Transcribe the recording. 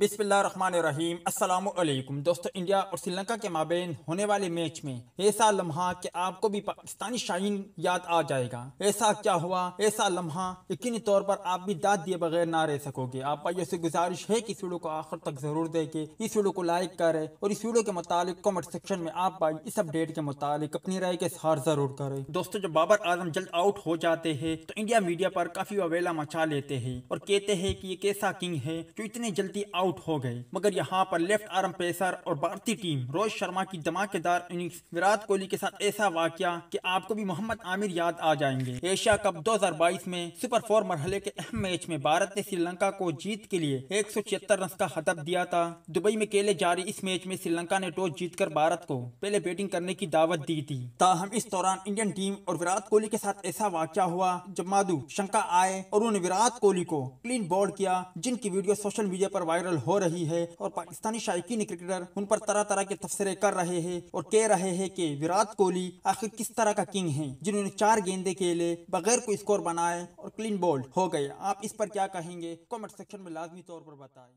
अस्सलाम वालेकुम दोस्तों, इंडिया और श्रीलंका के माबेन होने वाले मैच में ऐसा लम्हा कि आपको भी पाकिस्तानी शाहीन याद आ जाएगा। ऐसा क्या हुआ? ऐसा लम्हा यकीनी तौर पर आप भी दाद दिए बगैर ना रह सकोगे। आप भाइयों से गुजारिश है कि इस वीडियो को आखिर तक ज़रूर देखे। इस वीडियो को लाइक करें और इस वीडियो के मुतालिक कमेंट सेक्शन में आप भाई इस अपडेट के मुतालिक अपनी राय के सार ज़रूर करें। दोस्तों, जब बाबर आज़म जल्द आउट हो जाते हैं तो इंडिया मीडिया पर काफ़ी अवेला मचा लेते हैं और कहते हैं कि ये कैसा किंग है जो इतने जल्दी आउट आउट हो गए मगर यहाँ पर लेफ़्ट आर्म पेसर और भारतीय टीम रोहित शर्मा की धमाकेदार इनिंग्स विराट कोहली के साथ ऐसा वाक्य कि आपको भी मोहम्मद आमिर याद आ जाएँगे। एशिया कप 2022 में सुपर फोर मरहले के अहम मैच में भारत ने श्रीलंका को जीत के लिए एक सौ छिहत्तर रन का हदफ दिया था। दुबई में खेले जारी इस मैच में श्रीलंका ने टॉस जीतकर भारत को पहले बैटिंग करने की दावत दी थी। ताहम इस दौरान इंडियन टीम और विराट कोहली के साथ ऐसा वाक्य हुआ जब माधु शंका आए और उन्होंने विराट कोहली को क्लीन बोल्ड किया, जिनकी वीडियो सोशल मीडिया पर वायरल हो रही है और पाकिस्तानी शायकीन क्रिकेटर उन पर तरह तरह के तबसरे कर रहे हैं और कह रहे हैं कि विराट कोहली आखिर किस तरह का किंग है, जिन्होंने चार गेंदे खेले, बगैर कोई स्कोर बनाए और क्लीन बोल्ड हो गए। आप इस पर क्या कहेंगे? कॉमेंट सेक्शन में लाजमी तौर पर बताएँ।